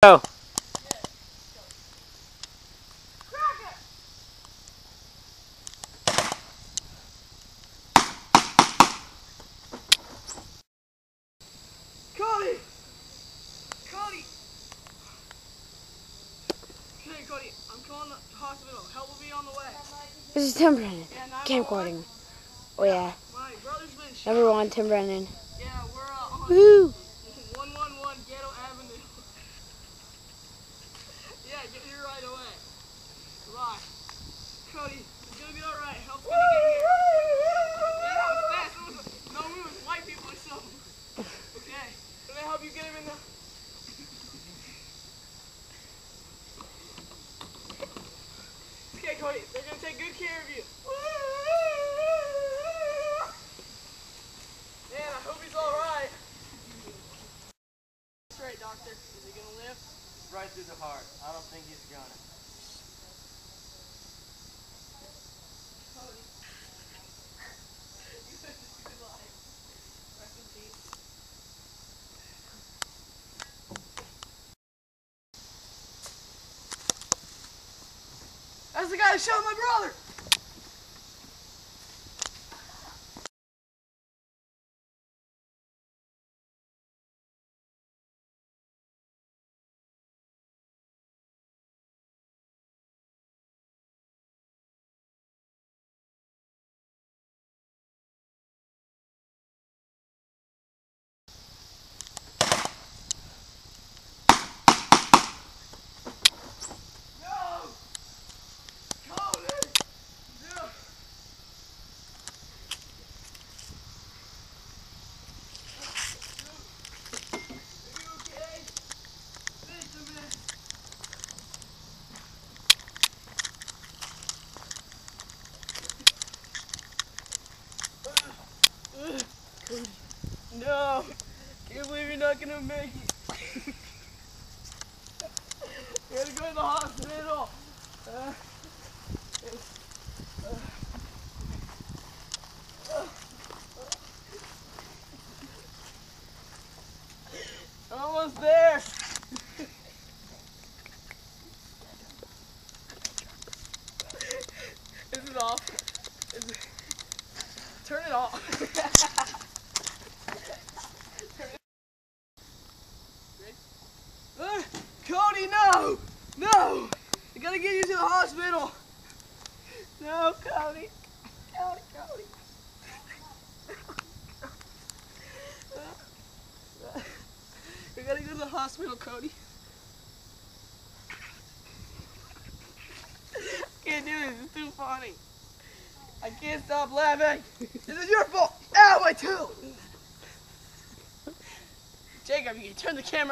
Go. Cody! Cody! Hey, Cody, I'm calling the hospital. Help will be on the way. This is Tim Brennan. Yeah, 911. Camcording. Oh yeah. My brother's been. Number one, Tim Brennan. Yeah, we're uh, on Woo! Get here right away. Goodbye. Cody, it's gonna be alright. Help's gonna get here. Fast. No, white people. Okay. Help you get him in the... Okay, Cody, they're gonna take good care of you. Man, I hope he's alright. Doctor. Is he gonna live? Right through the heart. I don't think he's gonna. That's the guy that shot my brother! No! Cody! No! Are you okay? Listen, man. No! Can't believe you're not gonna make it. You gotta go to the hospital. Uh, off. Is it- Turn it off. Turn it- Ready? Uh, Cody, no! No! I gotta get you to the hospital. No, Cody. Cody, Cody. We gotta go to the hospital, Cody. Can't do this. It's too funny. I can't stop laughing. This is your fault. Ow, my tooth. Jacob, you can turn the camera.